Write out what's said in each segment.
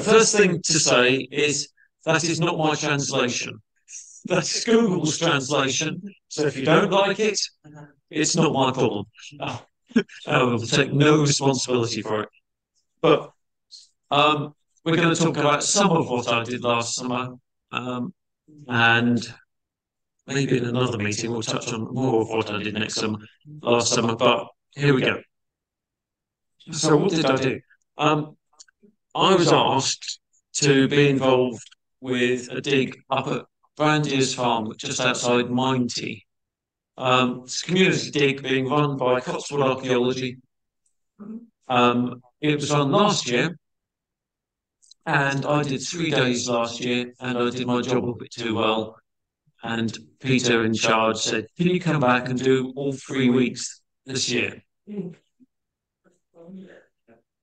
the first thing to say is that is not my translation. That's Google's translation. So if you don't like it, it's not my problem. I will take no responsibility for it. But um, we're going to talk about some of what I did last summer. Um, and maybe in another meeting we'll touch on more of what I did next summer, last summer. But here we go. So what did I do? Um, I was asked to be involved with a dig up at Brandiers Farm, just outside Minety. Um, it's a community dig being run by Cotswold Archaeology. Um, it was on last year, and I did three days last year, and I did my job a bit too well. And Peter in charge said, Can you come back and do all three weeks this year?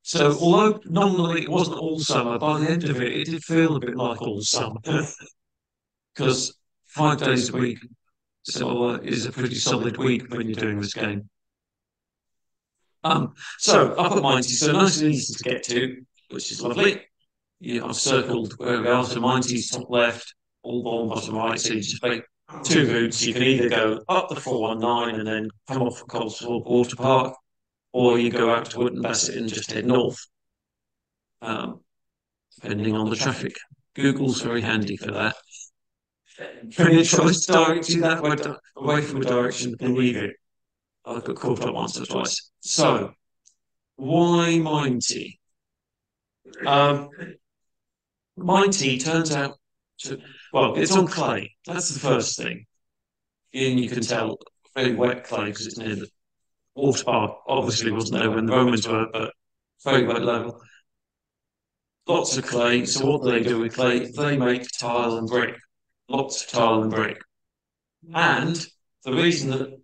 So, although normally it wasn't all summer, by the end of it, it did feel a bit like all summer. Because five days a week so, uh, is a pretty solid week when you're doing this game. Um, so, up at Minety, so nice and easy to get to, which is lovely. I've circled where we are, so Minety's top left, all bottom, bottom right, so you just make two routes. You can either go up the 419 and then come off at Cotswold Water Park, or you go out to Wootton Bassett and just head north, um, depending on the traffic. Google's very handy for that. When it tries to direct you that way, away from a direction, believe it. I got caught up once or twice. So, why Minety? Um, Minety turns out to, well, it's on clay. That's the first thing. And you can tell very wet clay because it's near the water park. Obviously, wasn't there when the Romans were, but very wet level. Lots of clay. So, what do they do with clay? They make tile and brick. Lots of tile and brick. And the reason that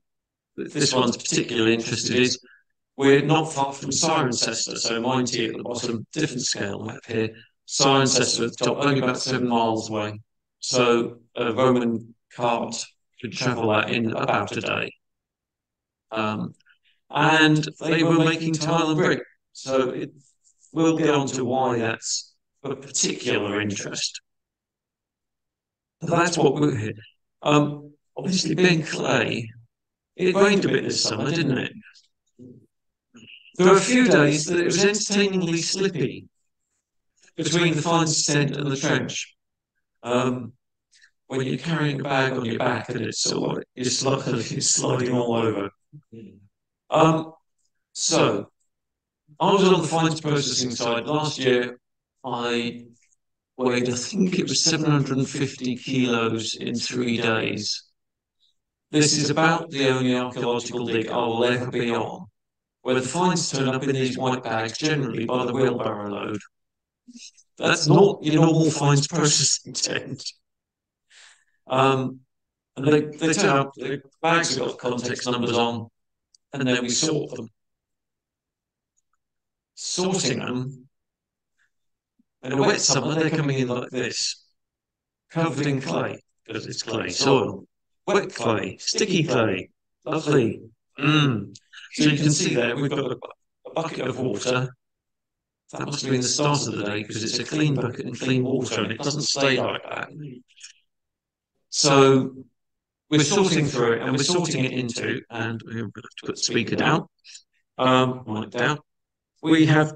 this one's particularly interested is we're not far from Cirencester. So, Minety at the bottom, different scale map here. Cirencester at the top, only about seven miles away. So, a Roman cart could travel that in about a day. Um, and they were making tile and brick. So it, we'll get on to why that's of particular interest. But that's what we're here. Um, obviously, being clay, it rained a bit this summer, didn't it? There were a few days that it was entertainingly slippy between the fine descent and the trench. Um, when you're carrying a bag on your back and it's sort of, it's sliding all over. Um, so I was on the fines processing side last year. I weighed, I think it was 750 kilos in three days. This is about the only archaeological dig I will ever be on, where the fines turn up in these white bags, generally by the wheelbarrow load. That's not your normal fines processing tent. Um, and they, they turn up, the bags have got context numbers on, and then we sort them. Sorting them, in a wet summer, they're coming in like this, covered in clay, because it's clay soil. Wet clay, sticky clay, lovely. Mm. So you can see there, we've got a, a bucket of water. That must have been the start of the day because it's a clean bucket and clean water and it doesn't stay like that. So we're sorting through it and we're sorting it into, and we're going to put the speaker down, um, mic down. We have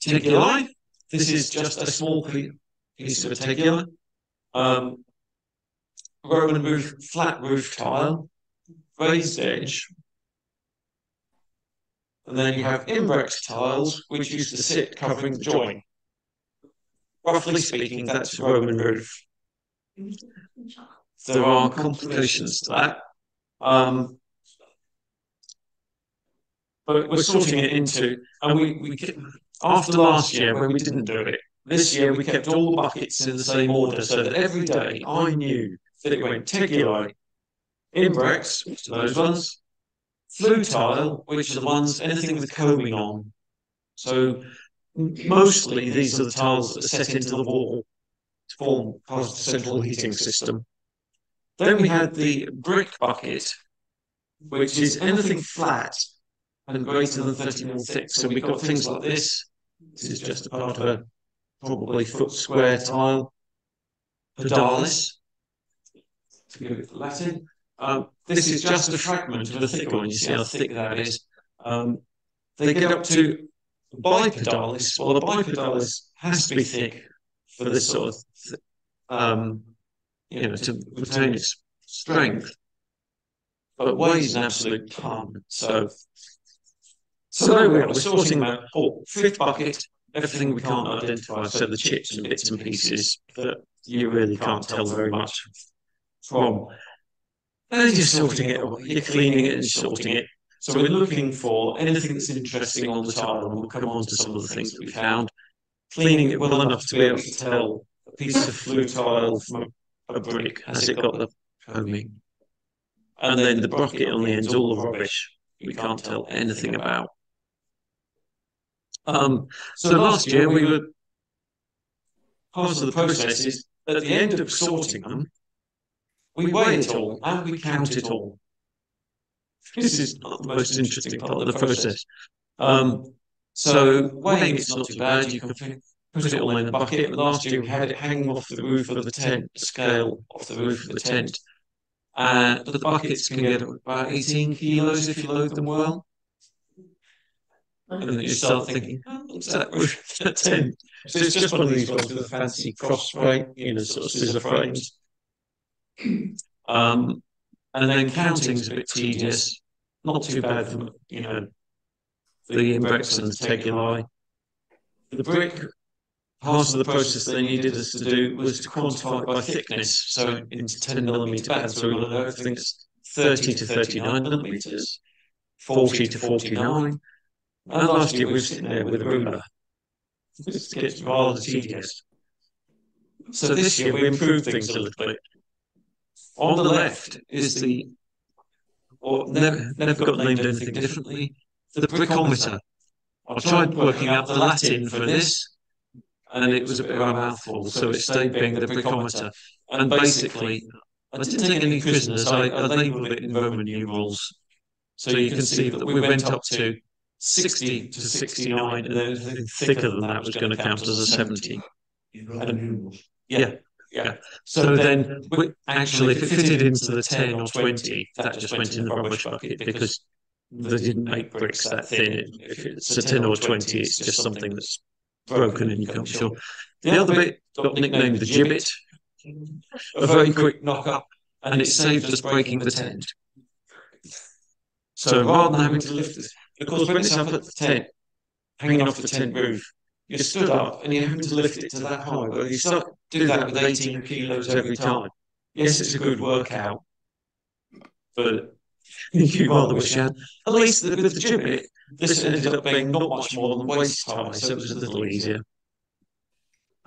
tegulae. This is just a small piece of a tegula. Um, Roman roof, flat roof tile, raised edge. And then you have imbrex tiles, which used to sit covering the join. Roughly speaking, that's Roman roof there are complications to that. Um, but we're sorting it into, and we, we after last year when we didn't do it, this year we kept all the buckets in the same order so that every day I knew that it went tegulae, imbrex, which are those ones, flue tile, which are the ones, anything with combing on. So mostly these are the tiles that are set into the wall to form part of the central heating system. Then we had the brick bucket, which is anything flat and greater than 30 mil thick. So we've got things like this. This is just a part of a probably foot square tile, pedalis, to give it Latin. Um, this is just a fragment of a thicker one. You see how thick that is. Um, they get up to bipedalis. Well, the bipedalis has to be thick for this sort of, th- um, you know, to retain its strength. But weighs an absolute ton. So, so there we are. We're sorting out oh, fifth bucket, everything we can't identify. So the chips and bits and pieces that you really can't tell very much from. And you're sorting it, away. you're cleaning it and sorting it. So we're looking for anything that's interesting on the tile, and we'll come on to some of the things that we found. Cleaning it well enough to be able to tell a piece of flue tile from a, a brick, has it got the combing? And then the bucket on the end's all the rubbish we can't tell anything about. Um, so last year we were part of the process is at the end of sorting them, we weigh it all and we count it all. This is not the most interesting part of the process. Um, so weighing it's not too bad. You can put it all in a bucket. Last year we had it hanging off the roof of the tent, scale off the roof of the tent. Uh, but the buckets can get about 18 kilos if you load them well. And then you start thinking, what's that roof of the tent? So it's just one of these ones with a fancy cross frame, you know, sort of scissor frames. Um, and then counting is a bit tedious, not too bad for, you know, the Brexton to take your eye. The brick, part of the process they needed us to do was to quantify by thickness, so into 10 millimetre bands, so we want know everything's 30 to 39 millimetres, 40 to 49. And last year we were sitting there with a ruler. It gets rather tedious. So this year we improved things a little bit. On the left is the, or never, never got named anything differently, the brickometer. I tried working out the Latin for this, and it was a bit of a mouthful, so it stayed being the brickometer. And basically, I didn't take any prisoners, I, I labelled it in Roman numerals. So you can see that we went up to 60 to 69, and anything thicker than that was going to count as a 70. And, yeah, yeah. So then, we, actually, if it fitted into the 10 or 20, that just went in the rubbish bucket because they didn't make bricks that thin. If it's a 10 or 20, it's just something that's broken and you can't be sure. The other bit got nicknamed the gibbet, a very quick knock up, and it saved us breaking the tent. So rather than having to lift it, of course, when it's up at the tent, hanging off the tent roof, you're stood up and you're having to lift it to that high. Well, you start do that with 18 kilos every time. Yes, it's a good workout, but you rather wish you had. At least with the gibbet, this ended up being not much more than waist high, so it was a little easier.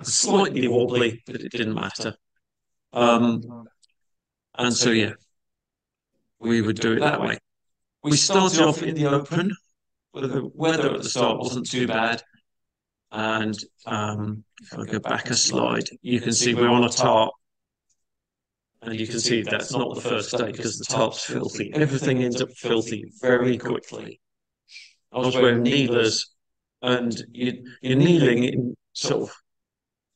Slightly wobbly, but it didn't matter. Um, and so, yeah, we would do it that way. We started off in the open. The weather at the start wasn't too bad. And um, if I go back a slide, you can see we're on a tarp. And you can see that's not the first day because the tarp's filthy. Everything ends up filthy very quickly. I was wearing kneelers and you, you're kneeling in sort of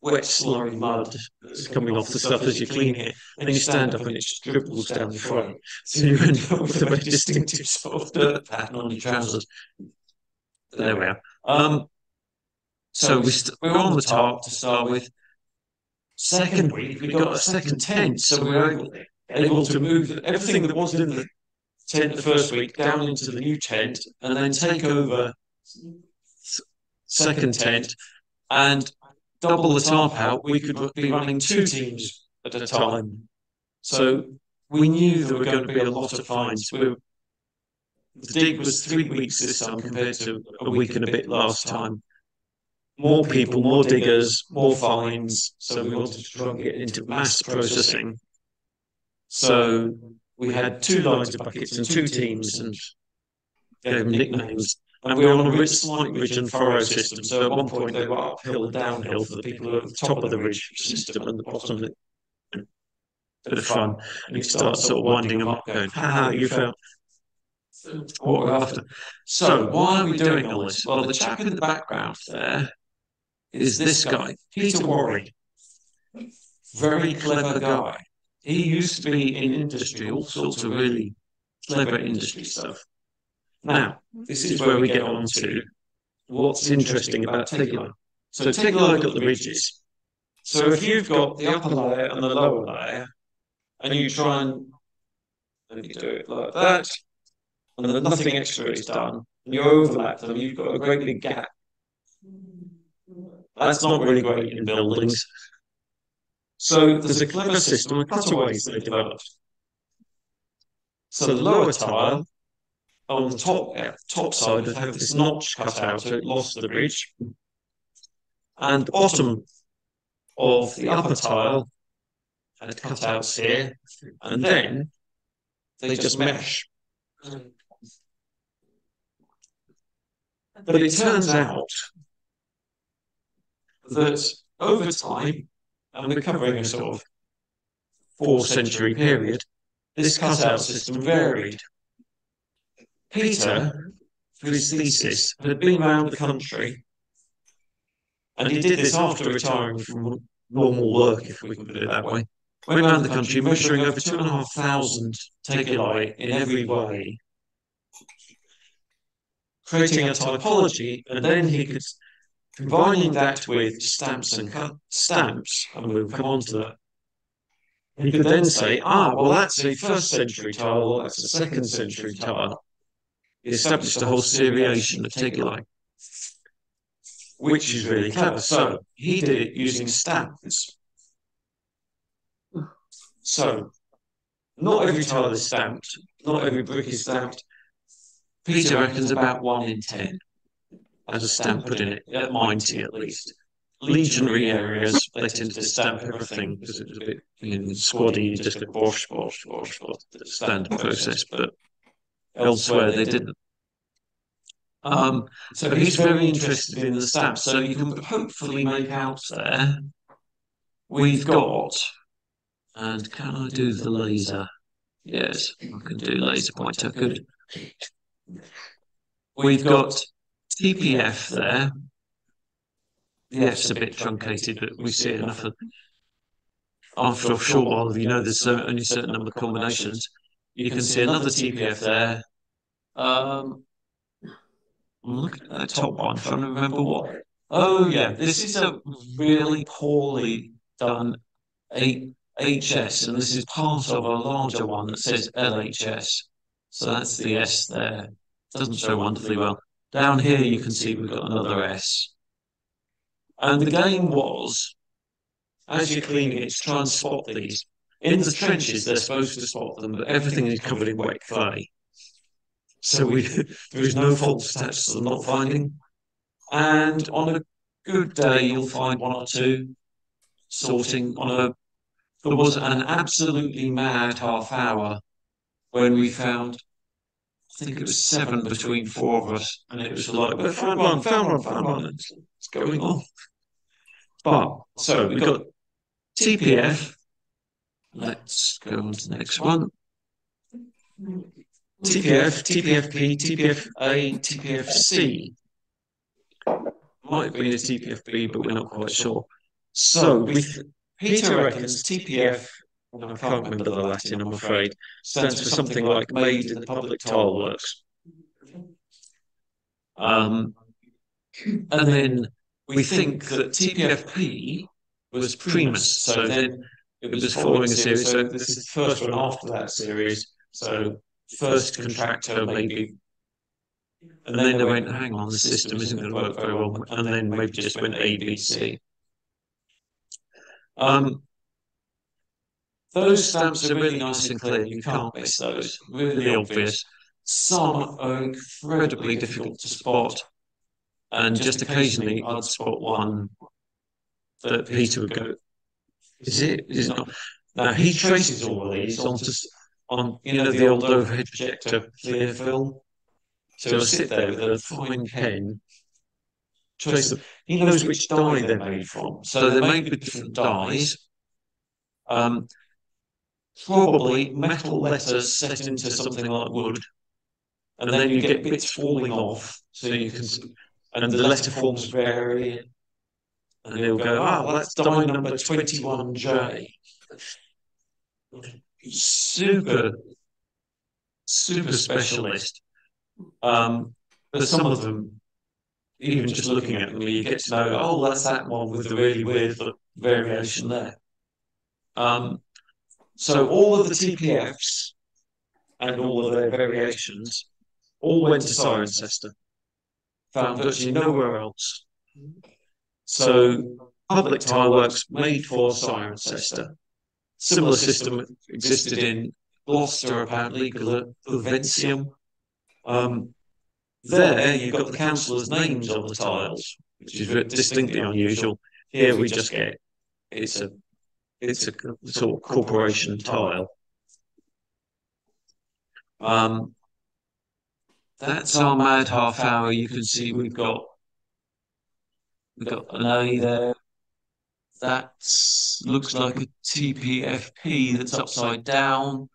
wet, slurry mud that's coming off the stuff as you clean it. And then you stand up and it just dribbles down your front. So you end up with a very distinctive sort of dirt pattern on your trousers. There we are. Um, so we st- we're on the top to start with. Second week, we got a second tent, so we were able, able to move everything that wasn't in the tent the first week down into the new tent, and then take over second tent and double the tarp out. We could be running two teams at a time. So we knew there were going to be a lot of fines. We were, the dig was three weeks this time compared to a week and a bit last time more people, more diggers, more fines. So we wanted to try and get into mass processing. So we had two lines of buckets and two teams and gave them nicknames. And we were on a slight ridge and furrow system. So at one point they were uphill and downhill for the people who at the top of the ridge system and the bottom. Bit of fun. And you start sort of winding them up, going, ha, you fell. What we're after. So why are we doing all this? Well, the chap in the background there is this guy, Peter Warry. Very clever guy. He used to be in industry, all sorts of really clever industry stuff. Now, this is where we get on to what's interesting about Tegula. So Tegula got the ridges. So if you've got the upper layer and the lower layer, and you try and, and you do it like that, and then nothing extra is done, and you overlap them, you've got a great big gap. That's not really great in buildings. So there's a clever system of cutaways that they developed. So the lower tile on the top top side would have this notch cut out, so it lost the bridge. And the bottom of the upper tile had cutouts here, and then they just mesh. But it turns out that over time, and we're covering a sort of four century period, this cutout system varied. Peter, for his thesis, had been around the country, and he did this after retiring from normal work, if we can put it that way. Went around the country measuring over two and a half thousand tegulae in every way, creating a typology, and then he could combining that with stamps and stamps, and we'll come on to that. He could then say, ah, well, that's a first century tile, that's a second century tile. He established a whole seriation of tegulae, which is really clever. So he did it using stamps. So not every tile is stamped, not every brick is stamped. Peter reckons about one in ten as a stamp put in it, at Minety at least. Legionary areas, they tend to stamp everything because it was a bit you know, squaddy, just go bosh, bosh, bosh, bosh, the standard process, but elsewhere they didn't. Um, so he's very interested in the stamps. So you can hopefully make out there we've got, and can I do the laser? Yes, I can do laser pointer. Good. We've got TPF there. The F's a bit truncated, but we see enough of after a short while, you know there's only a certain number of combinations. You can see another TPF there. Um, look at that top one, trying to remember what. Oh yeah, this is a really poorly done HS, and this is part of a larger one that says LHS. So that's the S there. Doesn't show wonderfully well. Down here you can see we've got another S. And the game was, as you're cleaning it, try and spot these. In the trenches, they're supposed to spot them, but everything is covered in wet clay. So we, there is no fault attached to them not finding. And on a good day, you'll find one or two sorting. On a there was an absolutely mad half hour when we found I think it was seven between four of us, and it was like, we found one, found one, found one. What's going on? But so we got TPF. Let's go on to the next one. TPF, TPFP, TPFA, TPFC. Might have been a TPFB, but we're not quite sure. So with Peter reckons TPF I can't remember the Latin, I'm afraid, stands for something like made in the public tile works. Um, and then we think that TPFP was Primus, so then it was following a series. So this is the first one after that series. So first contractor maybe. And then they went, hang on, the system isn't going to work very well. And then maybe just went ABC. Um, those stamps are really nice and clear. You can't miss those. Really obvious. Some are incredibly difficult to spot. And just occasionally I'd spot one that Peter would go, is it? Is it not? Now he traces all of these onto on you know the old overhead projector clear film. So he'll sit there with a fine pen, trace them. He knows which die they're made from. So they're made with different dies. Um, probably metal letters set into something like wood, and then you get bits falling off, so you can, and the letter forms vary. and they'll go, oh, that's die number 21J. Super, super specialist. Um, but some of them, even just looking at them, you get to know, oh, that's that one with the really weird variation there. Um, so all of the TPFs and all of their variations all went to Cirencester, found virtually nowhere else. So Public tile works made for Cirencester. Similar system existed in Gloucester, apparently, Gulvesium. Um, there, you've got the councillors' names on the tiles, which is distinctly unusual. Here, we just get it's a it's a sort of corporation tile. Um, that's our mad half hour. You can see we've got we've got an A there. That looks like a TPFP that's upside down.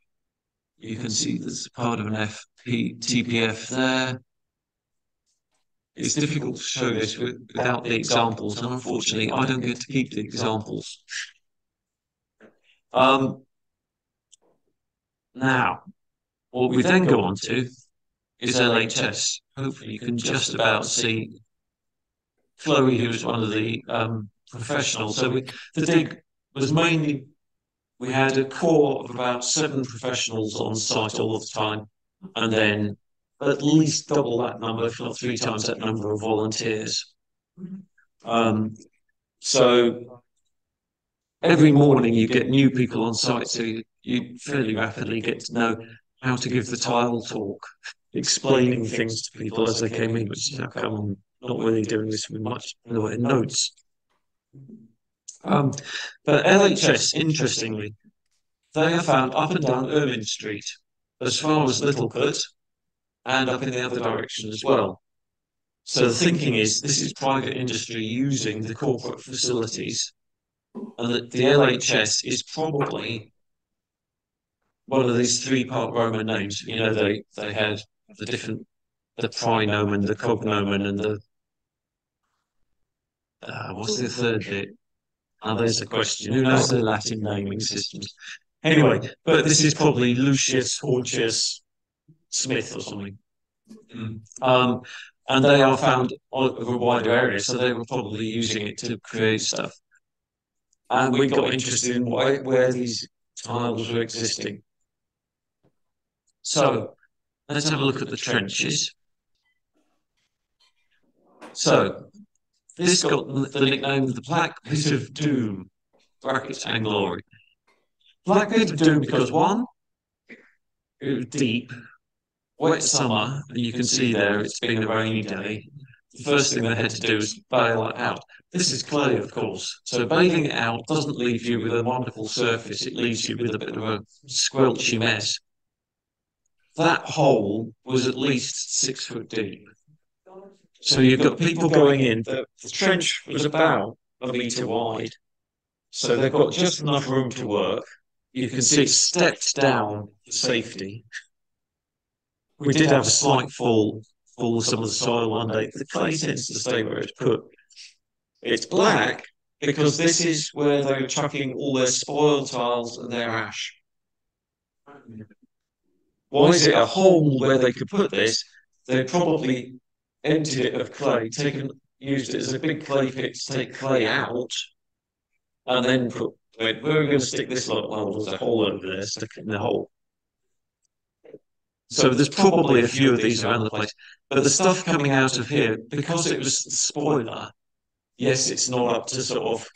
You can see there's part of an FP TPF there. It's difficult to show this without the examples, and unfortunately, I don't get to keep the examples. Um, now, what we then go on to is LHS. Hopefully, you can just about see Chloe, who's one of the um, professionals. So we, the dig was mainly we had a core of about seven professionals on site all the time, and then at least double that number, if not three times that number of volunteers. Um, so every morning you get new people on site, so you, you fairly rapidly get to know how to give the tile talk, explaining things to people as they came in, which is how come I'm not really doing this with much in the way of notes. Um, but LHS, interestingly, they are found up and down Ermine Street, as far as Littleput, and up in the other direction as well. So the thinking is this is private industry using the corporate facilities, and that the LHS is probably one of these three-part Roman names. You know, they they had the different the praenomen, the cognomen, and the uh, what's the third bit? Oh, there's a question. Who knows the Latin naming systems? Anyway, but this is probably Lucius Hortius Smith or something. Mm. Um, and they are found over a wider area, so they were probably using it to create stuff. And we got interested in why, where these tiles were existing. So let's have a look at the trenches. So this got the nickname of the Black Pit of Doom, brackets and glory. Black Pit of Doom because one, it was deep, wet summer, and you can see there it's been a rainy day. The first thing they had to do is bail it out. This is clay, of course, so bailing it out doesn't leave you with a wonderful surface, it leaves you with a bit of a squelchy mess. That hole was at least six foot deep. So you've got people going in. The, the trench was about a metre wide. So they've got just enough room to work. You can see it stepped down for safety we did have a slight fall fall some of the soil one day. The clay tends to stay where it's put. It's black because this is where they were chucking all their spoil tiles and their ash. Why is it a hole where they could put this? They probably emptied it of clay, taken used it as a big clay pit to take clay out, and then put. Where are we going to stick this lot? Well, there's a hole over there, stick it in the hole. So there's probably a few of these around the place. But the stuff coming out of here, because it was spoiler, yes, it's not up to sort of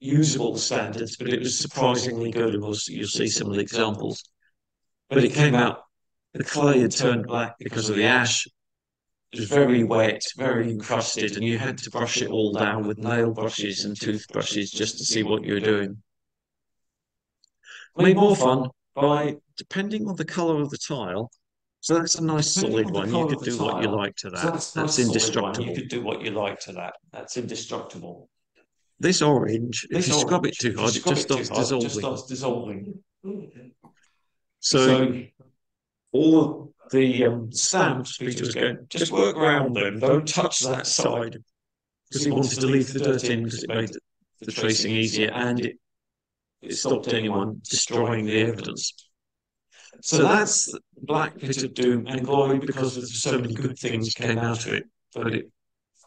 usable standards, but it was surprisingly good. Of course, you'll see some of the examples. But it came out, the clay had turned black because of the ash. It was very wet, very encrusted, and you had to brush it all down with nail brushes and toothbrushes just to see what you were doing. Made more fun by, depending on the colour of the tile, so that's a nice solid one. You could do what you like to that. So that's, that's indestructible. You could do what you like to that. That's indestructible. This orange, this if you orange, scrub it too hard, it just starts dissolving. Just starts dissolving. So, so all the um, stamps, Peter was going, just work around them. Don't touch that side. because he wanted to leave the dirt in because it made the tracing easier and it, it stopped anyone destroying the evidence. So that's Black Pit of Doom and Glory because so many good things came out of it. But it,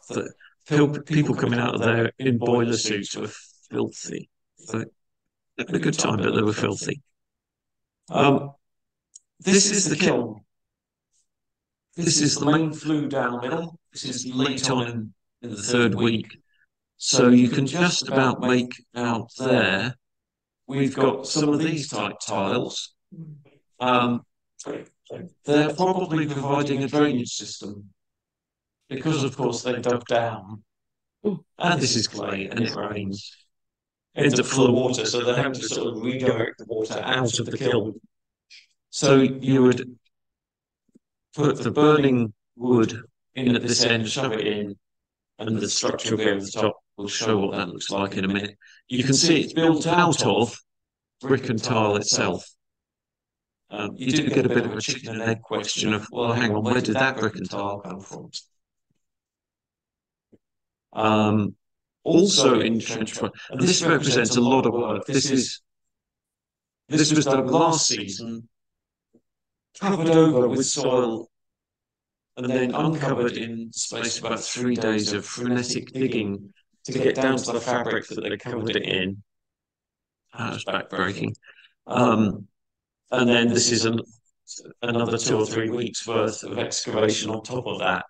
the people coming out of there in boiler suits were filthy. They had a good time, but they were filthy. Um, this is the kiln. This is the main flue down middle. This is late on in, in the third week. So you can just about make out there. We've got some of these type tiles. Um, they're probably providing a drainage system because, of course, they dug down. And this is clay and it rains. Ends up full of water, so they're having to sort of redirect the water out of the kiln. So you would put the burning wood in at this end, shove it in, and the structure will be over the top. We'll show what that looks like in a minute. You can see it's built out of brick and tile itself. Um, you do get a bit of a chicken and egg question of, well, hang on, where did that brick and tile come from? Um, also in trench front, and this represents a lot of work. This is this was done last season covered over with soil and then uncovered in space about three days of frenetic digging to get down to the fabric that they covered it in. That was backbreaking. Um, and then this is an, another two or three weeks worth of excavation on top of that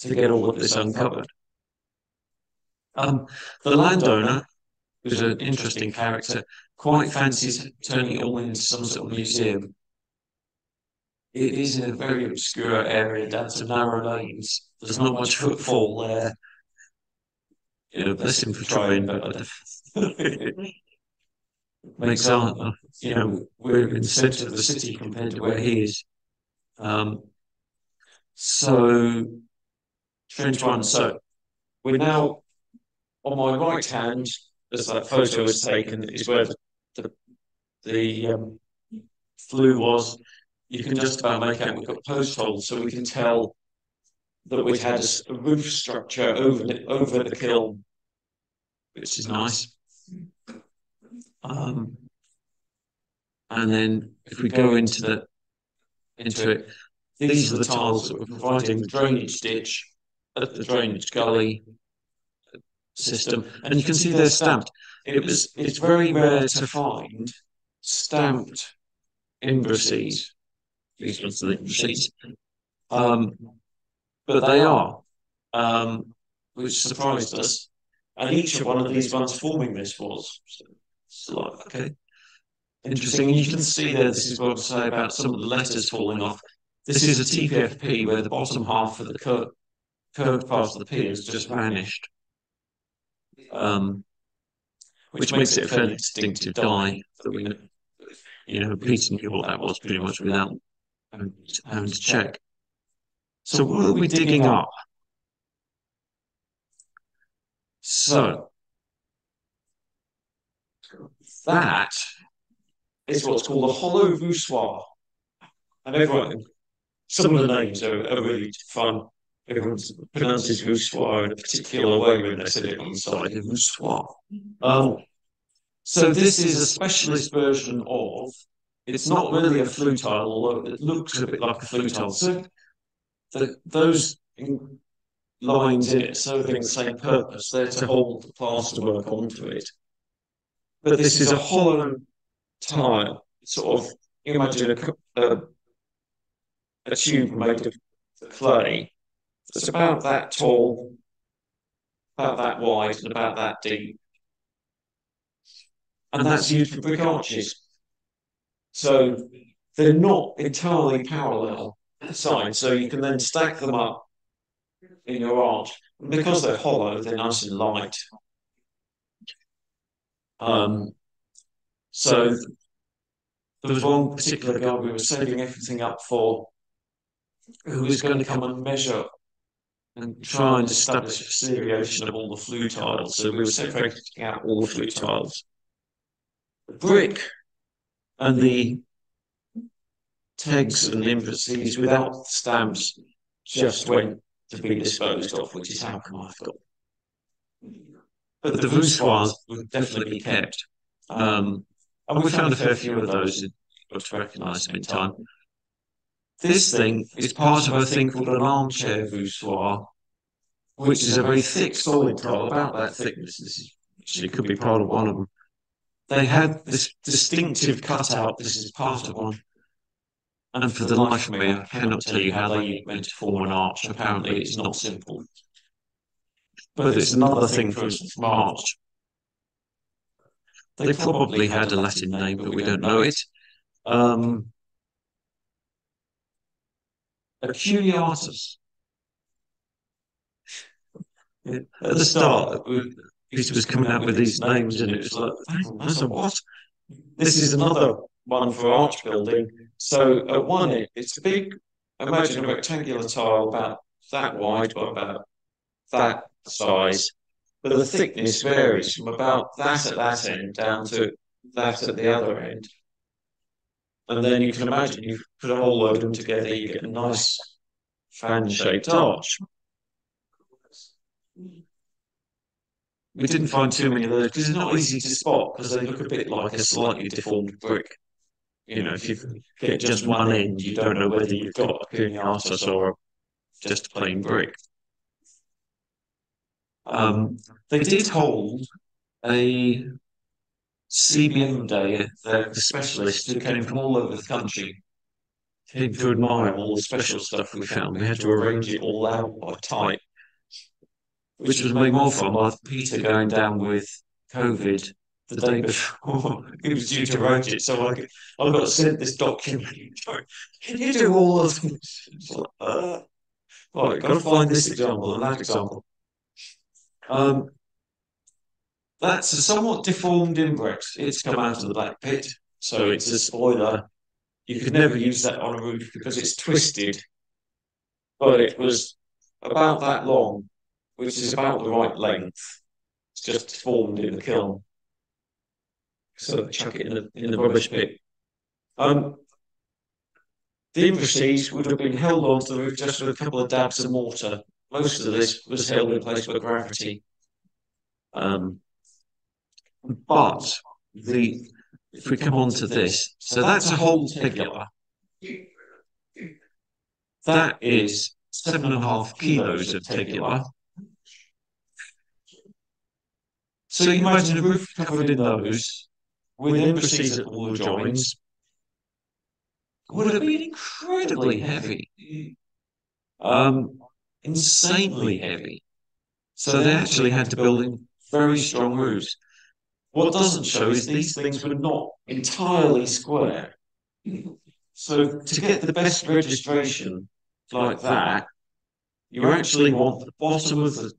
to get all of this uncovered. Um, the landowner, who's an interesting character, quite fancies turning it all into some sort of museum it is in a very obscure area down some narrow lanes. There's not much footfall there. You know, bless him for trying, but makes our, you know, we're in the centre of the city compared to where he is. Um, so, trench one. So, we're now on my right hand, as that photo was taken, is where the, the, the um, flue was you can just about make out we've got post holes, so we can tell that we had a roof structure over the, over the kiln, which is nice. Um, and then if we go into the into it, these are the tiles that we're providing the drainage ditch at the drainage gully system, and you can see they're stamped. It was it's very rare to find stamped imbrices these ones are the sheets. Um, but they are, um, which surprised us. And each of one of these ones forming this was. So, like, okay, interesting. You can see there, this is what I say about some of the letters falling off. This is a TPFP where the bottom half of the cur curved part of the P has just vanished. Um, which makes it a fairly distinctive die that we. You know, Peter knew what that was pretty much without and, to check. So what are we digging up? So that is what's called a hollow voussoir. And everyone, some of the names are, are really fun. Everyone pronounces voussoir in a particular way when they say it on the side, voussoir. Um, so this is a specialist version of it's not really a flue tile, although it looks a bit like a flue tile. So the, those lines in it serving the same purpose. They're to hold the plasterwork onto it. But this is a hollow tile, sort of imagine a, a, a tube made of clay that's about that tall, about that wide, and about that deep. And that's used for brick arches. So they're not entirely parallel sides, so you can then stack them up in your arch. And because they're hollow, they're nice and light. Um, so there was one particular guy we were setting everything up for who was going to come and measure and try and establish a seriation of all the flue tiles. So we were separating out all the flue tiles. The brick and the tags and imbrices without stamps just went to be disposed of, which is how come I've got but the voussoirs would definitely be kept. Um, and we found a fair few of those to recognise them in time. This thing is part of a thing called an armchair voussoir, which is a very thick solid tile, about that thickness. This is, actually could be part of one of them. They had this distinctive cutout. This is part of one. And for the life of me, I cannot tell you how they meant to form an arch. Apparently, it's not simple. But it's another thing, for March. They probably had a Latin name, but we don't know it. Um, a cuneatus. At the start, Peter was coming out with these names, and it was like, that's a what? This is another one for arch building. So at one end, it's a big, imagine a rectangular tile about that wide, but about that size. But the thickness varies from about that at that end down to that at the other end. And then you can imagine you put a whole load of them together, you get a nice fan-shaped arch. We didn't find too many of those because it's not easy to spot because they look a bit like a slightly deformed brick. You know, if you get just one end, you don't know whether you've got a cuneatus or just a plain brick. Um, they did hold a CBM Day, the specialists who came from all over the country came to admire all the special stuff we found. We had to arrange it all out by type, which was made more fun by Peter going down with COVID the day before he was due to write it. So I, I got sent this document. Can you do all of this? Like, uh, right, got to find this example and that example. Um, that's a somewhat deformed Imbrex. It's come out of the black pit, so it's a spoiler. You could never use that on a roof because it's twisted. But it was about that long, which is about the right length. It's just formed in the kiln. So chuck it in the in the rubbish pit. Um, the imbrices would have been held onto the roof just with a couple of dabs of mortar. Most of this was held in place by gravity. Um, but the if we come on to this, so that's a whole tegular. That is seven and a half kilos of tegular. So you imagine a roof covered in those, with imbrices at all the joins, would have been incredibly heavy, um, insanely heavy. So they actually had to build in very strong roofs. What doesn't show is these things were not entirely square. So to get the best registration like that, you actually want the bottom of the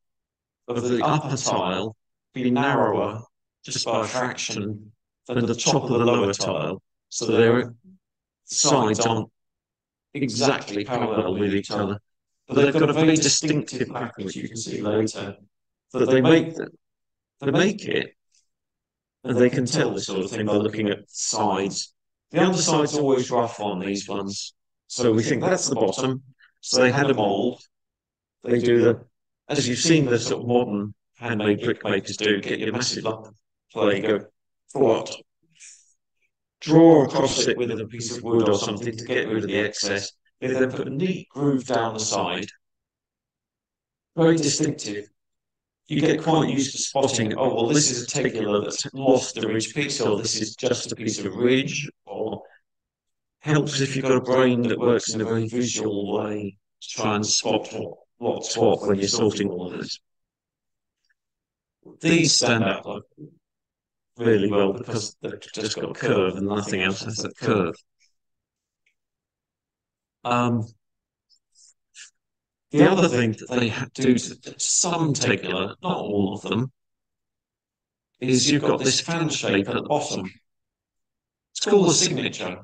of the upper tile to be narrower just by a fraction than the top of the lower tile. So their sides aren't exactly parallel with each other. But they've got a very distinctive pattern, which you can see later, that they make them. They make it and they can tell this sort of thing by looking at sides. The underside's always rough on these ones, so we think that's the bottom. So they had a mould. They do the, as you've seen the sort of modern handmade brickmakers do, get your massive lump play, go what? Draw across it with a piece of wood or something to get rid of the excess. They then put a neat groove down the side. Very distinctive you get quite used to spotting, oh, well, this is a tegular that's lost the ridge piece, or this is just a piece of ridge, or helps if you've got a brain that works in a very visual way to try and spot what, what's what when you're sorting all of this. These stand out like really well because they've just got a curve and nothing else has that curve. Um, the other thing that they do to some tegular, not all of them, is you've got this fan shape at the bottom. It's called a signature.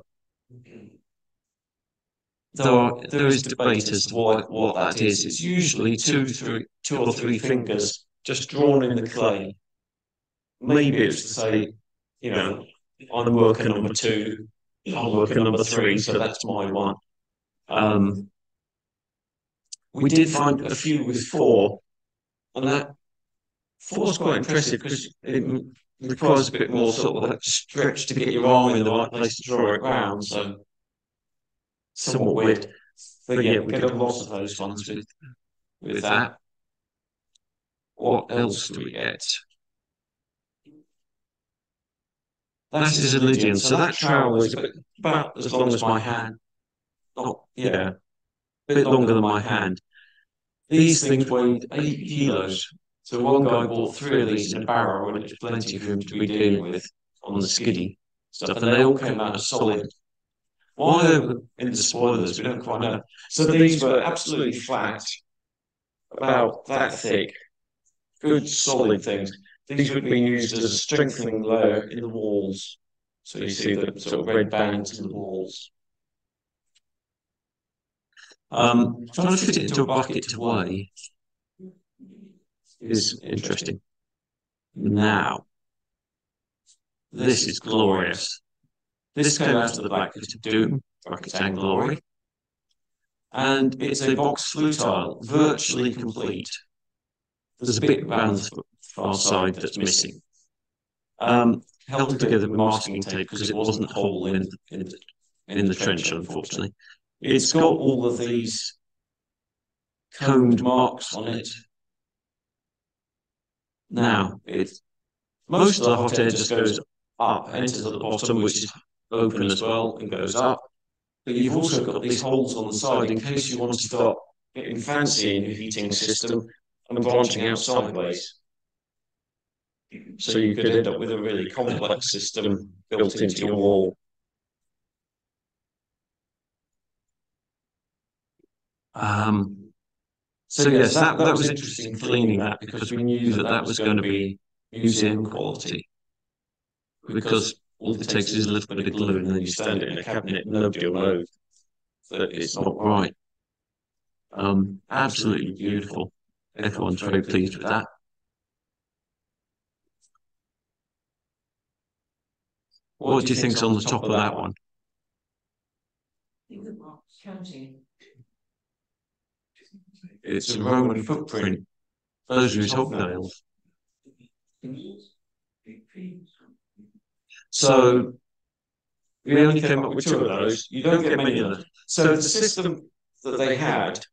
Though there is debate as to what, what that is. It's usually two, three, two or three fingers just drawn in the clay. Maybe it's to say, you know, I'm worker number two, I'm worker number three, so that's my one. Um, we did find a few with four, and that Four's quite impressive because it requires a bit more sort of stretch to get your arm in the right place to draw it round. So somewhat weird. But yeah, we get a lot of those ones with with that. What else do we get? That is a lydion, so that trowel is about as long as my hand. Not, yeah, a bit longer than my hand. These things weighed eight kilos. So one guy bought three of these in a barrow, and it was plenty for him to be dealing with on the skiddy stuff, and they all came out as solid. Why they were in the spoilers, we don't quite know. So these were absolutely flat, about that thick, good solid things. These would be used as a strengthening layer in the walls. So you see the sort of red bands in the walls. Um, trying to fit it into a bucket to weigh is interesting. Now, this is glorious. This came out of the Black Pit of Doom, brackets and glory. And it's a box flue tile, virtually complete. There's a bit around the far side that's missing. Um, held together with masking tape because it wasn't whole in, in, in the trench, unfortunately. It's got all of these combed marks on it. Now, it's most of the hot air just goes up, enters at the bottom, which is open as well and goes up. But you've also got these holes on the side in case you want to start getting fancy in your heating system and branching out sideways. So you could end up with a really complex system built into your wall. Um, so yes, that, that was interesting cleaning that because we knew that that was going to be museum quality. Because all it takes is a little bit of glue and then you stand it in a cabinet, nobody will know that it's not right. Um, absolutely beautiful. Everyone's very pleased with that. What do you think's on the top of that one? counting. It's a Roman footprint. Those are his hobnails. So we only came up with two of those. You don't get many of them. So the system that they had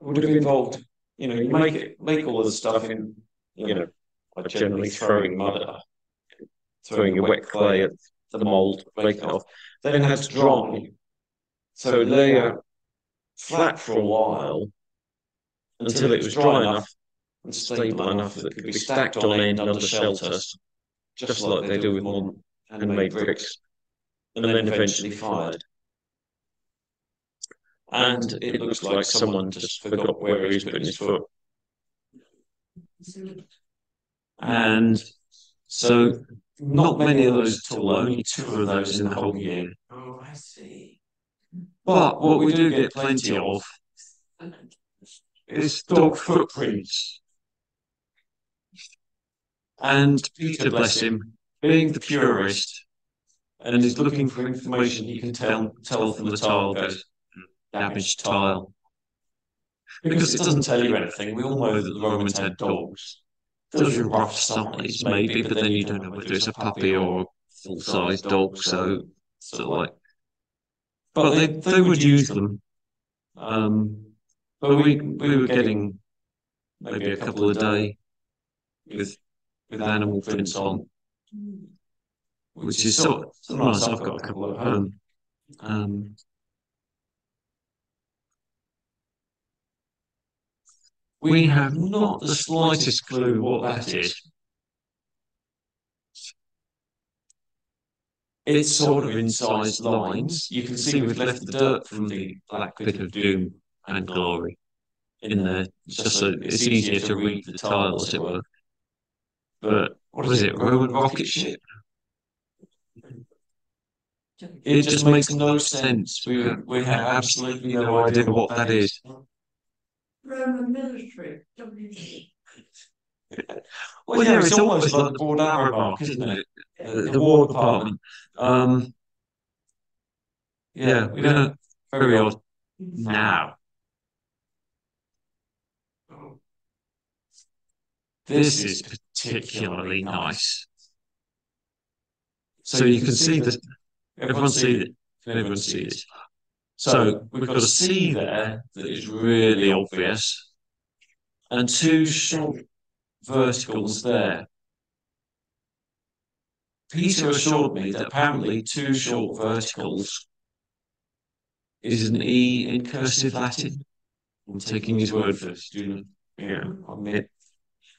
would have involved, you know, you make it, make all of the stuff in, you know, by generally throwing mud at, throwing your wet clay at the mold, break it off. Then had to dry. So lay flat for a while until it was dry enough and stable enough that it could be stacked on end under shelters, just like they do with modern handmade bricks, and then eventually fired. And it looks like someone just forgot where he's was putting his foot. And so, not many of those at all, only two of those in the whole year. Oh, I see. But what we do get plenty of is dog footprints. And Peter, bless him, being the purist, and is looking for information he can tell tell from the tile goes damaged tile. Because it doesn't tell you anything. We all know that the Romans had dogs. Those are rough size, maybe, but then you don't know whether it's a puppy or a full size dog. So, so like, but they they would use them. Um, but we we were getting maybe a couple a day with with animal prints on, which is so, so nice. I've got a couple at home. Um, we have not the slightest clue what that is. It's sort of incised lines. You can see we've left the dirt from the black pit of doom and glory in there. Just so it's easier to read the tiles, as it were. But what is it? Roman rocket ship? It just makes no sense. We we have absolutely no idea what that is. Roman military. well, yeah, it's almost like the Broad Arrow mark, isn't it? Uh, the War Department. Um, yeah, we're gonna very odd now. This is particularly nice. So you can see that everyone see it. Everyone see it. So we've got a C there that is really obvious, and two short verticals there. Peter assured me that apparently two short verticals is an E in cursive Latin. I'm taking his word for it. Yeah, I mean,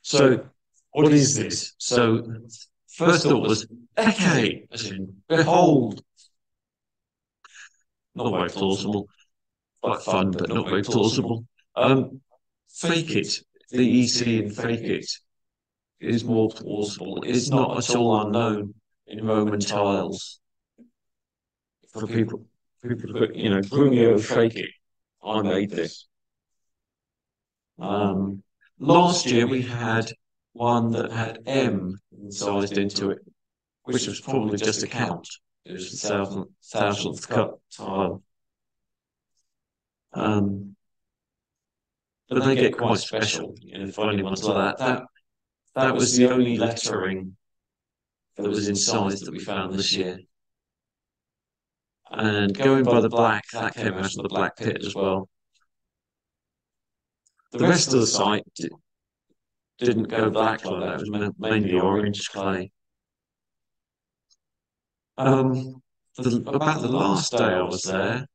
so what is this? So first thought was okay, as in behold. Not very plausible. Quite fun, but not very plausible. Um, fecit. The EC in fecit is more plausible. It's not at all unknown in Roman tiles. For people, people, you know, Brunio fecit. I made this. Um, last year we had one that had M incised into it, which was probably just a count. It was the thousandth, thousandth cut tile. Um, but they get quite special, you know, finding ones like that. That that was the only lettering that was incised that we found this year. And going by the black, that came out of the black pit as well. The rest of the site didn't go black like that. It was mainly orange clay. Um, the, about the last day I was there,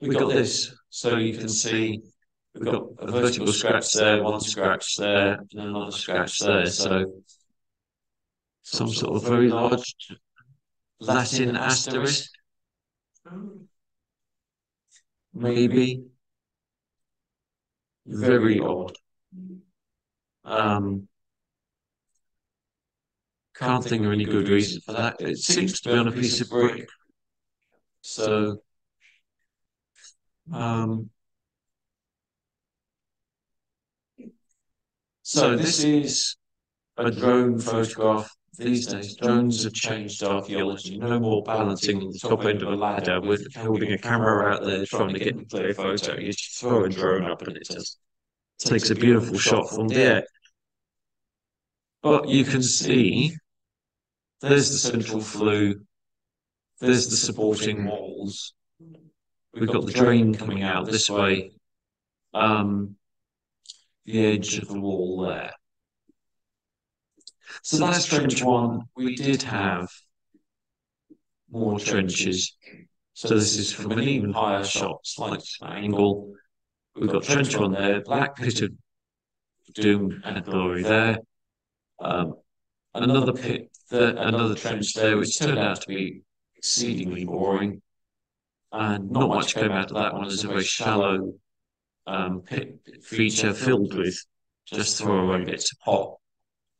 we got this. So you can see we've got a vertical scratch there, one scratch there, and another scratch there. So some sort of very large Latin asterisk, maybe. Very odd. Um, can't think of any good reason for that. It seems to be on a piece of brick. So, um, so this is a drone photograph. These days, drones have changed archaeology. No more balancing on the top end of a ladder with holding a camera out there trying to get a clear photo. You just throw a drone up and it just takes a beautiful shot from there. But you can see there's the central flue, there's the supporting walls. We've got the drain coming out this way, um, the edge of the wall there. So that's trench one. We did have more trenches. So this is from an even higher shot, slight angle. We've got trench one there, black pit of doom and glory there. Um, another pit, the, another trench there, which turned out to be exceedingly boring. And not much came out of that one. It's a very shallow um, pit feature filled with just throwaway bits of pot.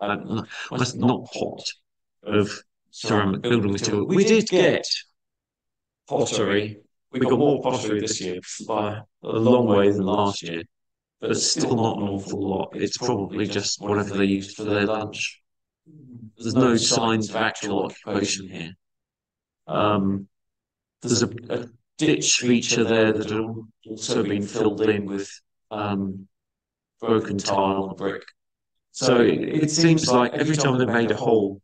Well, that's not pot of ceramic building material. We did get pottery. We got more pottery this year by a long way than last year, but it's still not an awful lot. It's probably just whatever they used for their lunch. There's no signs of actual occupation here. Um, there's a, a, ditch feature there that had also been filled in with um, broken tile and brick. So it, it, seems like every time they made a hole,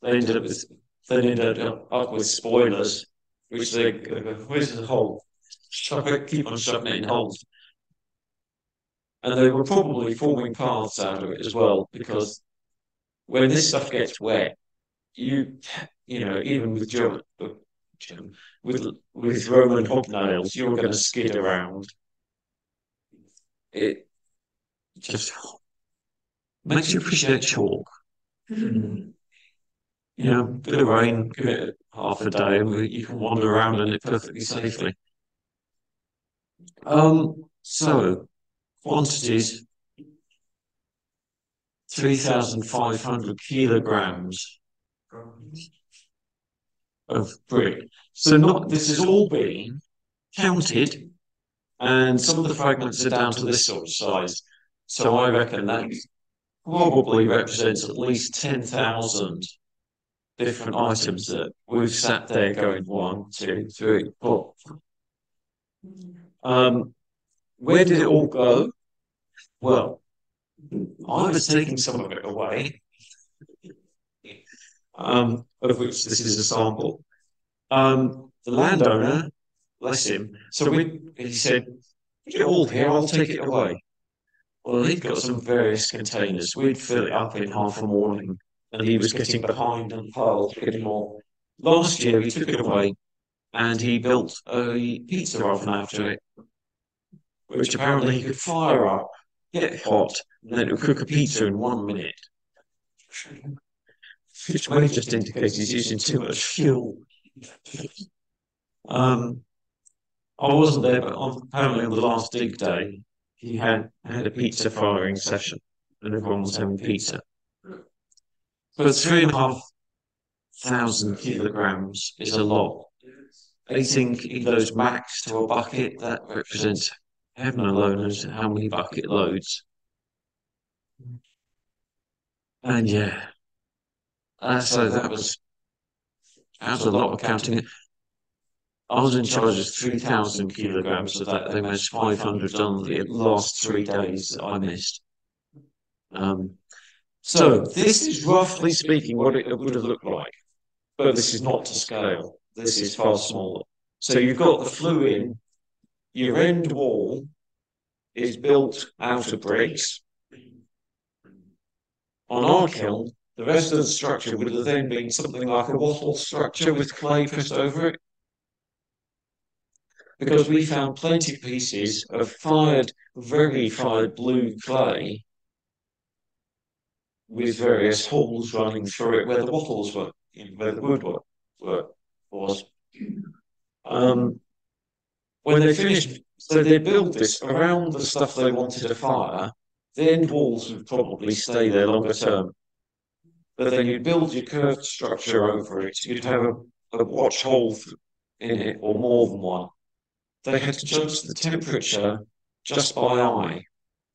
they ended up with they ended up with spoilers, which they where's the hole? Shove keep on shoving it in holes. And they were probably forming paths out of it as well, because when this stuff gets wet, you you know, even with German, with with Roman hobnails, you're going to skid around. It just makes you appreciate chalk. Mm. You know, bit of rain, give it half a day, and you can wander around in it perfectly safely. Um, so quantities 3,500 kilograms of brick. So not this has all been counted, and some of the fragments are down to this sort of size. So I reckon that probably represents at least 10,000 different items that we've sat there going one, two, three, four. Um, where did it all go? Well, I was taking some of it away, um, of which this is a sample. Um, the landowner, bless him, so we, he said, Put it all here, I'll take it away. Well, he'd got some various containers. We'd fill it up in half a morning, and he was getting behind and piles getting more. Last year, he took it away, and he built a pizza oven after it, which apparently he could fire up, get hot, and then it would cook a pizza in one minute. Which may just indicate he's using too much fuel. Um, I wasn't there, but on, apparently on the last dig day, he had had a pizza firing session, and everyone was having pizza. But three and a half thousand kilograms is a lot. Eating those max to a bucket, that represents heaven alone knows how many bucket loads. And yeah, uh, so that was that was a lot of counting. I was in charge of 3,000 kilograms of that. They managed 500 on the last three days that I missed. Um, so this is roughly speaking what it would have looked like, but this is not to scale. This is far smaller. So you've got the flue in, your end wall is built out of bricks. On our kiln, the rest of the structure would have then been something like a wattle structure with clay pressed over it because we found plenty of pieces of fired, very fired blue clay with various holes running through it where the wattles were, where the wood were, were was. Um, when they finished, so they built this around the stuff they wanted to fire. The end walls would probably stay there longer term, but then you'd build your curved structure over it. You'd have a, a watch hole in it, or more than one, they had to judge the temperature just by eye.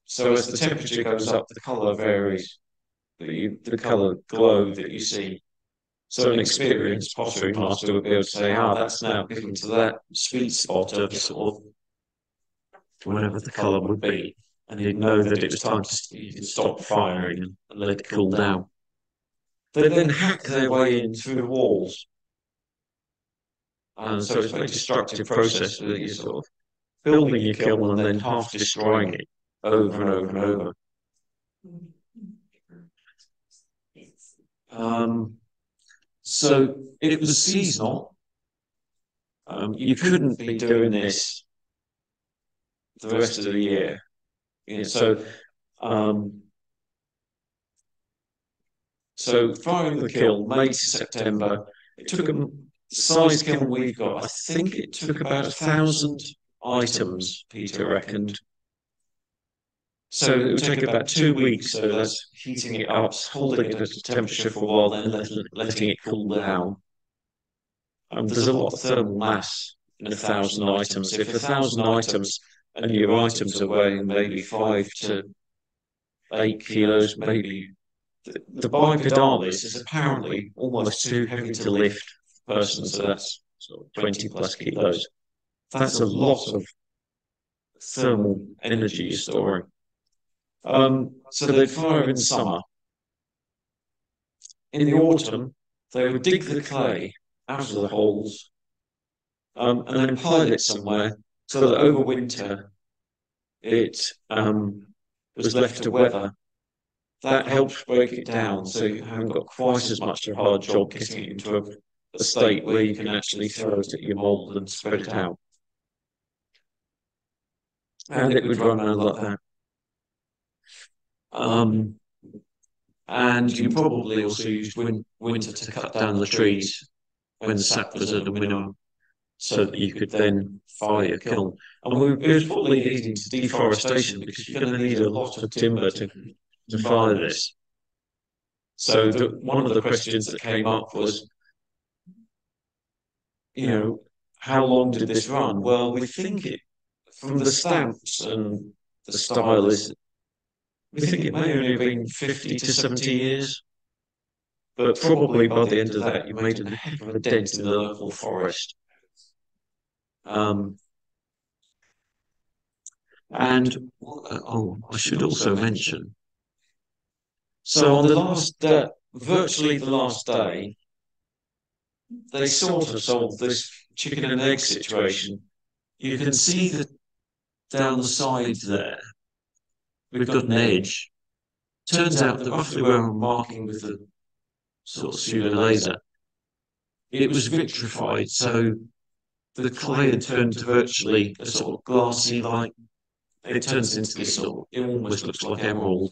So as the temperature goes up, the color varies, the, the color glow that you see. So an experienced pottery master would be able to say, ah, oh, that's now getting to that sweet spot of sort of whatever the color would be. And he'd know that it was time to stop firing and let it cool down. They then hack their way in through the walls and so it's a very destructive process that you're sort of building your kiln and then half destroying it over and over and over. Um, so it was seasonal. Um, you couldn't be doing this the rest of the year. Know, so, um, so firing the kiln May to September. It took them size kiln we've got, I think it took about a thousand items, Peter reckoned. So it would take about two weeks. So that's heating it up, holding it at a temperature for a while, then letting, it cool down. Um, there's a lot of thermal mass in a thousand items. If a thousand items and your items are weighing maybe five to eight kilos, maybe the, the bipedalis is apparently almost too heavy to lift person, so that's sort of 20 plus kilos. That's a lot of thermal energy you're storing. Um, so they'd fire in summer. In the autumn, they would dig the clay out of the holes um, and then pile it somewhere so that over winter it um, was left to weather. That helps break it down so you haven't got quite as much of a hard job getting it into a a state where you can actually throw it at your mold and spread it out. And it would run around like that. Um, and you probably also used win winter to cut down the trees when the sap was at a minimum so that you could then fire your kiln. And we, it was probably leading to deforestation because you're going to need a lot of timber to, to fire this. So the, one of the questions that came up was, you know, how long did this run? Well, we think it, from the stamps and the style is, we think it may only have been 50 to 70 years. But probably by the end of that, you made a heck of a dent in the local forest. Um, and, oh, I should also mention So on the last virtually the last day, they sort of solved this chicken and egg situation. You can see that down the side there, we've got an edge. Turns out that roughly where I'm marking with the sort of pseudo laser, it was vitrified, so the clay had turned to virtually a sort of glassy like it turns into this sort of it almost looks like emerald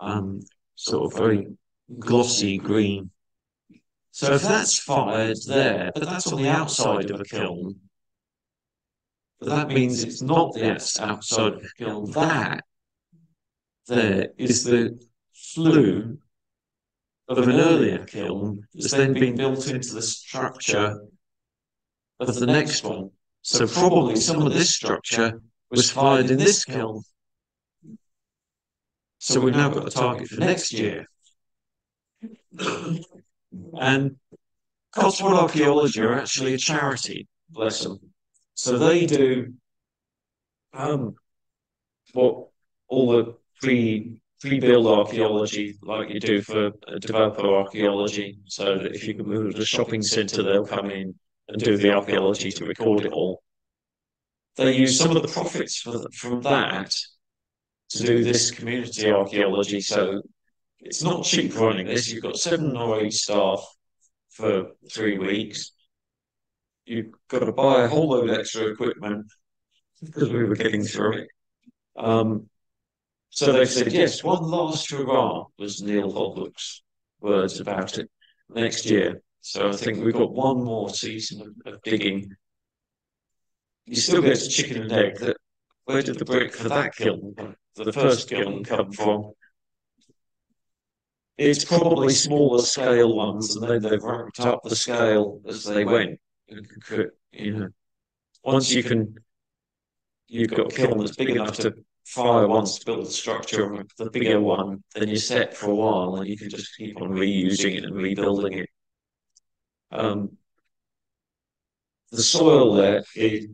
um sort of very glossy green so if that's fired there but that's on the outside of a kiln but that means it's not the outside of a kiln that there is the flue of an earlier kiln that's then been built into the structure of the next one. So probably some of this structure was fired in this kiln. So we've now got a target for next year. And Cotswold Archaeology are actually a charity, bless them. So they do um, what all the pre pre-build archaeology like you do for developer archaeology. So that if you can move to a shopping centre, they'll come in and do the archaeology to record it all. They use some of the profits for, from that to do this community archaeology. So it's not cheap running this. You've got seven or eight staff for three weeks. You've got to buy a whole load of extra equipment because we were getting through it. Um, so they said, yes, one last hurrah was Neil Hoglook's words about it next year. So I think we've got one more season of, of digging. You still get a chicken and egg. That where did the brick for that kiln, the first kiln, come from? It's probably smaller scale ones, and then they've ramped up the scale as they went. You know, once you can, you've got a kiln that's big enough to fire once to build the structure, of the bigger one, then you're set for a while, and you can just keep on reusing it and rebuilding it. Um, the soil there, is,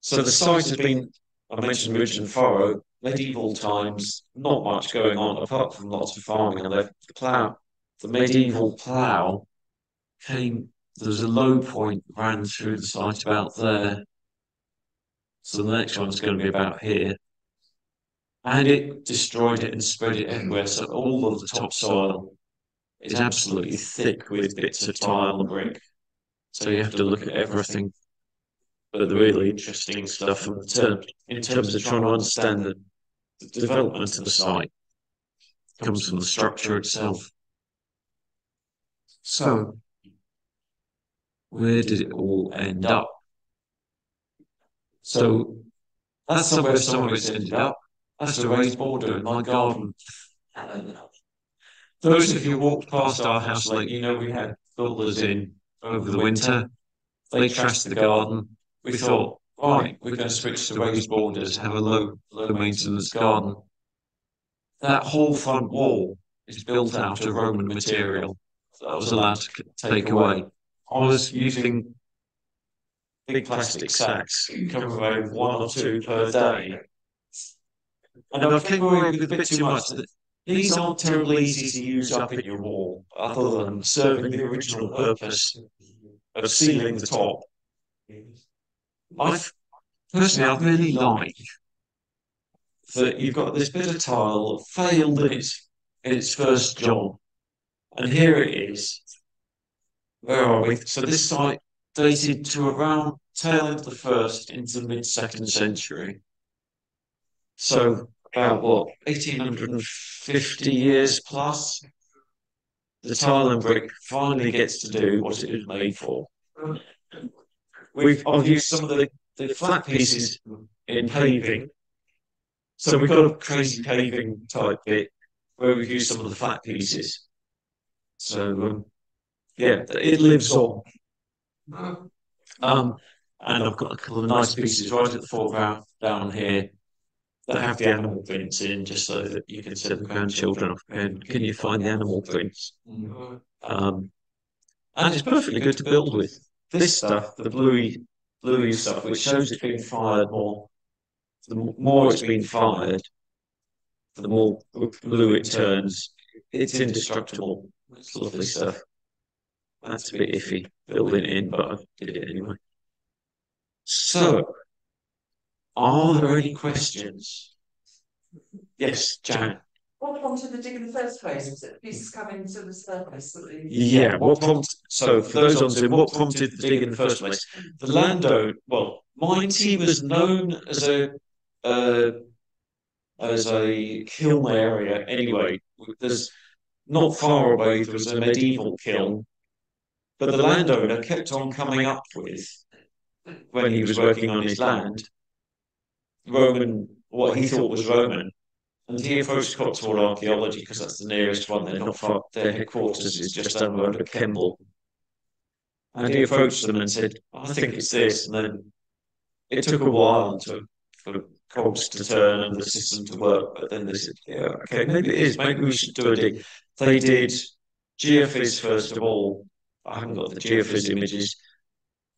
so the site has been, I mentioned ridge and furrow, medieval times, not much going on apart from lots of farming. And the plough, the medieval plough came, there was a low point ran through the site about there. So the next one's going to be about here. And it destroyed it and spread it everywhere. So all of the topsoil is absolutely thick with bits of tile and brick. So you have to look at everything. But the really interesting stuff in terms, in terms of trying to understand the, development of the site comes from the structure itself. So, where did it all end up? So, that's where some of it's ended up. That's the raised border in my garden. Those of you walked past our house late, you know we had builders in over the winter. They trashed the garden. We thought, right, we're going to switch to raised borders, have a low, low maintenance garden. That whole front wall is built out of Roman material that I was allowed to take away. I was using big plastic sacks, coming away with one or two per day. And I came away with a bit too much. These aren't terribly easy to use up in your wall, other than serving the original purpose of sealing the top. I've personally, I really like that you've got this bit of tile that failed in its, in its first job, and here it is. Where are we? So this site dated to around tail end of the first into the mid second century. So about what 1850 years plus the tile and brick finally gets to do what it was made for we've I've used some of the, the flat pieces in paving so we've got a crazy paving type bit where we've used some of the flat pieces so um, yeah it lives on um, and I've got a couple of nice pieces right at the foreground down here that have the animal prints in just so that you can send the grandchildren off and can you find the animal prints? Mm-hmm. Um, and it's perfectly good to build with. This stuff, the bluey, bluey stuff, which shows it's been fired more. The more it's been fired, the more blue it turns. it's indestructible. It's lovely stuff. That's a bit iffy building it in, but I did it anyway. So, are there any questions? Yes, Jan. What prompted the dig in the first place? Was it pieces coming to the surface? that the- Yeah, what prompted, so for those on Zoom, what prompted the dig in the first place? The landowner, well, Minety was known as a, uh, as a kiln area anyway. There's, not far away, there was a medieval kiln. But the landowner kept on coming up with, when he was working on his land, Roman, what he thought was Roman. And he approached Cotswold Archaeology because that's the nearest one. They're not far. Their headquarters is just the Kemble. And he approached them and said, "I think it's this." And then it took a while to for the cogs to turn and the system to work. But then they said, "Yeah, okay, maybe it is. Maybe we should do a dig." They did geophys first of all. I haven't got the geophys images,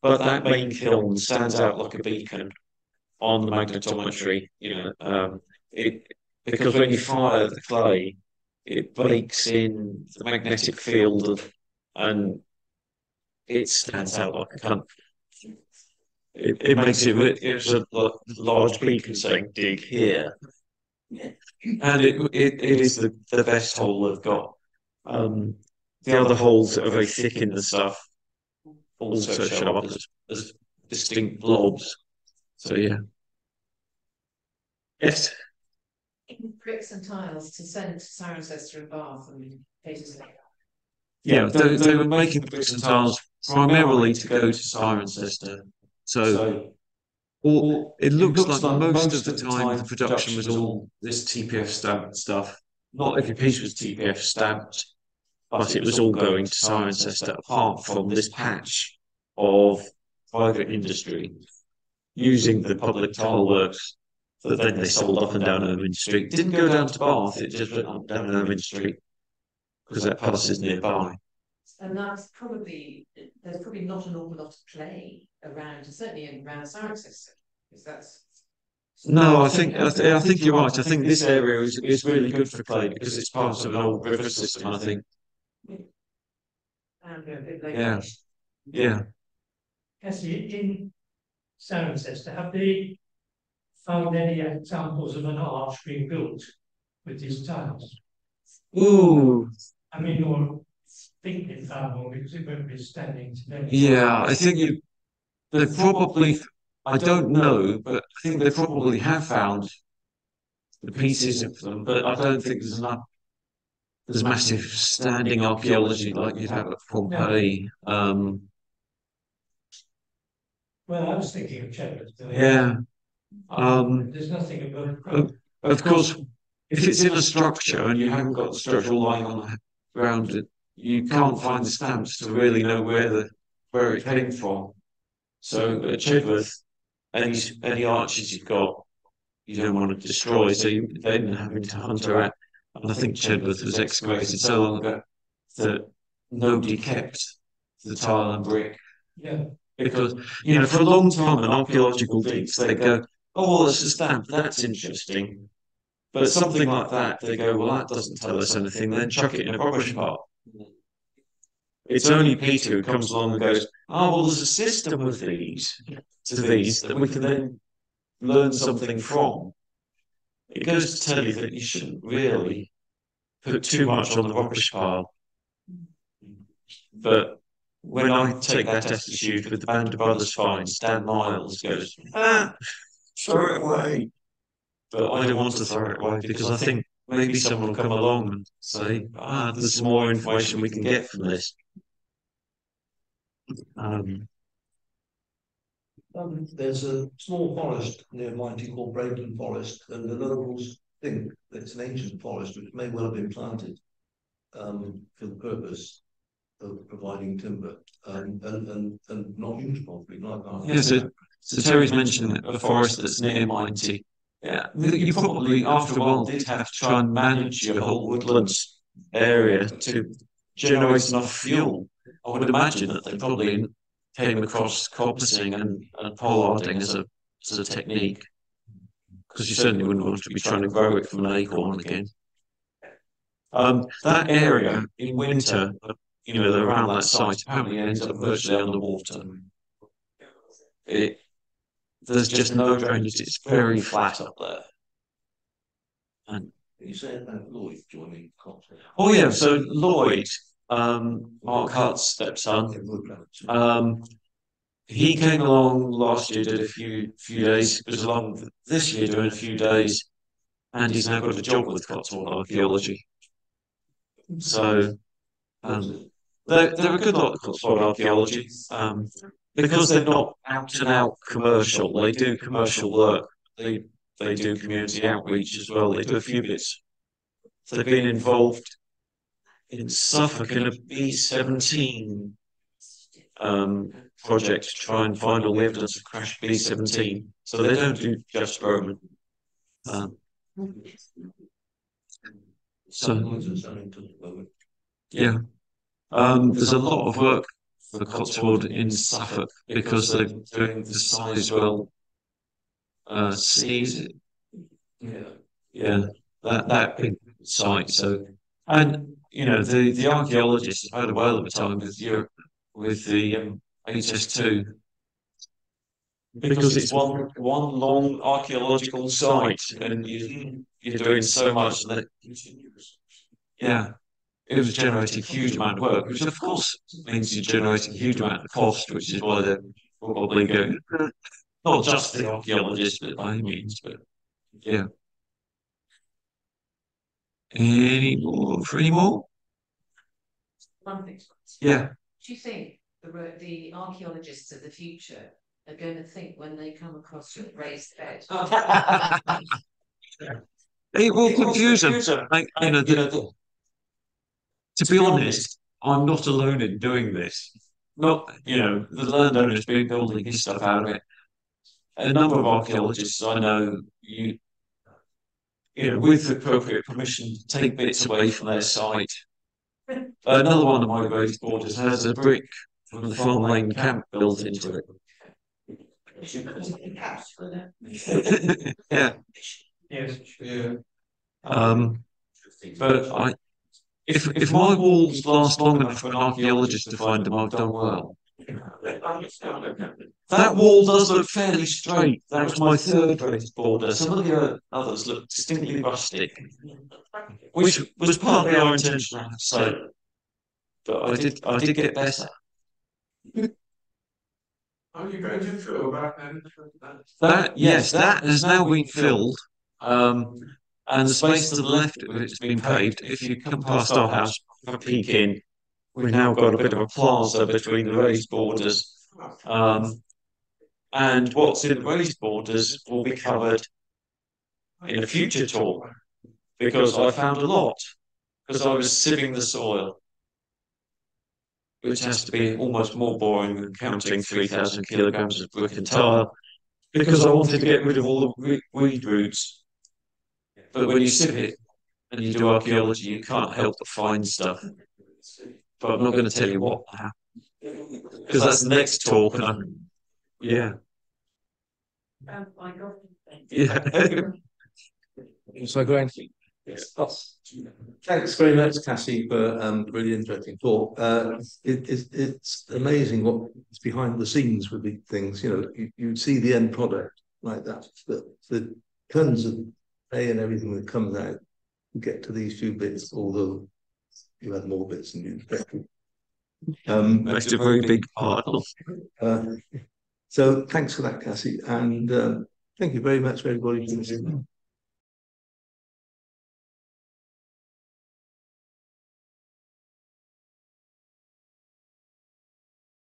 but that main kiln stands out like a beacon on the magnetometry. You know, um, it because when you fire the clay, it breaks in the magnetic field of, and it stands out like a cunt. It, it makes it it's a large beacon saying dig here. And it, it, it is the, the best hole they've got. Um, the other holes that are very thick in the stuff also show up as, as distinct blobs. So yeah. Yes bricks and tiles to send to Cirencester and Bath and Paisley. Yeah, they, they were making the bricks and tiles primarily to go to Cirencester. So, or it looks, looks like, like, most of the time the production was all this TPF stamped stuff. Not every piece was TPF stamped, but it was all going to Cirencester apart from this patch of private industry using the public tile works but then they sold up and down Ermine Street. Didn't go down to Bath, it just went up down Ermine Street because that palace is nearby. And that's probably, there's probably not an awful lot of clay around, certainly around Cirencester, because that's. No, I think I, th I, think you're right. I think this area is, is really good for clay because it's part of an old river system. I think. Uh, yeah, yeah. Cassie, in Cirencester, have they found any examples of an arch being built with these tiles? Ooh. I mean, you're thinking that one because it won't be standing today. Yeah, I think you, they probably, I don't know, but I think they probably have found the pieces of them, but I don't think there's enough. There's massive standing archaeology like you'd have at Pompeii. Um, well, I was thinking of Chedworth. Yeah. Um, There's nothing above. Of course, if it's in a structure and you haven't got the structure lying on the ground, you can't find the stamps to really know where the where it came from. So at Chedworth, any any arches you've got, you don't want to destroy, so you then having to hunt around. And I think Chedworth was excavated so long ago that nobody kept the tile and brick. Yeah. Because you know, for a long time, in archaeological digs, they go, oh, well, it's a stamp, that's interesting. But something like that, they go, well, that doesn't tell us anything, then chuck it in a rubbish pile. It's only Peter who comes along and goes, oh, well, there's a system of these to these that we can then learn something from. It goes to tell you that you shouldn't really put too much on the rubbish pile. But when I take that attitude with the Band of Brothers finds, Dan Miles goes, ah, throw it away. But I don't want to throw it away because I think maybe someone will come along and say, ah, there's more information we can get from this. Um, um, there's a small forest near Minety called Braydon Forest, and the locals think that it's an ancient forest which may well have been planted um, for the purpose of providing timber um, and, and, and not used properly. Like yes, yeah, so Terry's mentioned a forest that's near Minety. Yeah, you probably after a while did have to try and manage your whole woodlands area to generate enough fuel. I would imagine that they probably came across coppicing and, and pollarding as a as a technique because you certainly wouldn't want to be trying to grow it from an acorn again. Um, that area in winter, you know, around that site apparently ends up virtually underwater. It, there's just no drainage. It's very flat up there. And You said about Lloyd joining Cotswold. oh yeah, so Lloyd, um, Mark Hart's stepson, um, he came along last year, did a few few days, was along this year doing a few days, and he's now got a job with Cotswold Archaeology. So um, they're, they're a good lot of Cotswold Archaeology, um, because they're not out and out commercial. They do commercial work. They they do community outreach as well. They do a few bits. They've been involved in Suffolk in a B seventeen um, project to try and find all the evidence of crash B seventeen. So they don't do just Roman. Um, so Lloyd's in Southampton at the moment. yeah, um, there's a lot of work for Cotswold in Suffolk because they're doing the Sizewell uh, seas. Yeah. Yeah, that that big site. So, and you know, the the archaeologists have had a whale of a time with Europe with the um, HS2 because it's one one long archaeological site, and you you're doing so much that yeah, it was generating a huge amount of work, which of course means you're generating a huge amount of cost, which is why they're probably going not just the archaeologists, but by any means, but yeah. Any more for any more? One thing. Yeah. Do you think the, the archaeologists of the future are going to think when they come across a raised bed? It will confuse them. Like, you know, the, to be honest, I'm not alone in doing this. Not, you know, the landowner's been building his stuff out of it. A number of archaeologists I know, you, you know, with appropriate permission, take bits away from their site. Another one of my raised borders has a brick from the Farm Lane camp built into it. yeah. Yes. Yeah. Um, but I, if if my walls last long enough for an archaeologist to find them, I've done well. That wall does look fairly straight. That was my third raised border. Some of the others look distinctly rustic, which was partly our intention, I have to say. But I did I did get better. Are you going to fill that then? That yes, that has now been filled. Um, and the space to the left of it's been paved. If you come past our house, have a peek in, we've now got a bit of a plaza between the raised borders. Um, and what's in the raised borders will be covered in a future tour because I found a lot because I was sieving the soil, which has to be almost more boring than counting 3,000 kilograms of brick and tile because I wanted to get rid of all the weed roots. But when you sieve it and you do archaeology, you can't help but find stuff. But I'm not going to tell you what happened. because that's the next talk. And I'm, yeah, my God. yeah. So going. Thanks very much, Cassie, for um really interesting talk. Uh, it is it's amazing what is behind the scenes with these things. You know, you, you see the end product like that, but the tons of and everything that comes out get to these few bits, although you had more bits than you expected. Um, Makes a very big part uh, so thanks for that, Cassie, and uh, thank you very much for everybody for listening.